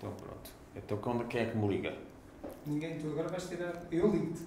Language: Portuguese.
Então pronto. Então quando, quem é que me liga? Ninguém, tu agora vais tirar. Eu ligo-te.